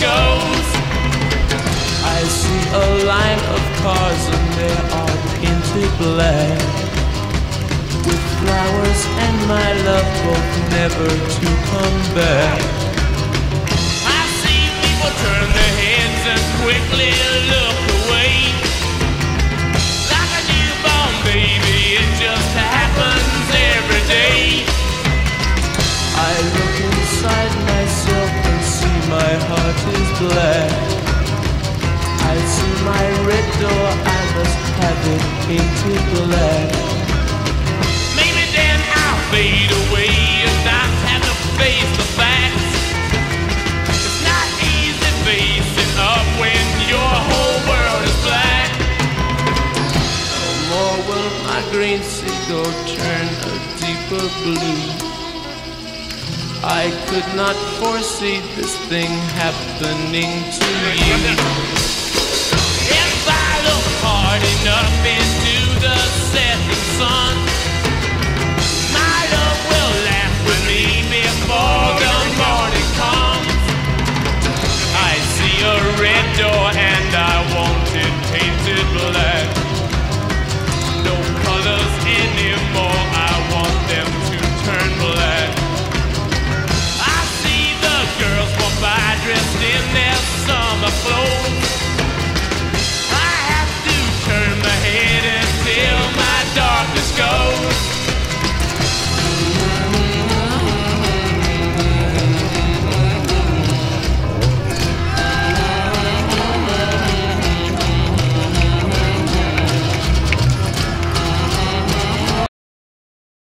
Goes. I see a line of cars and they are painted black With flowers and my love both never to come back I see people turn could not foresee this thing happening to you If I look hard enough setting there's some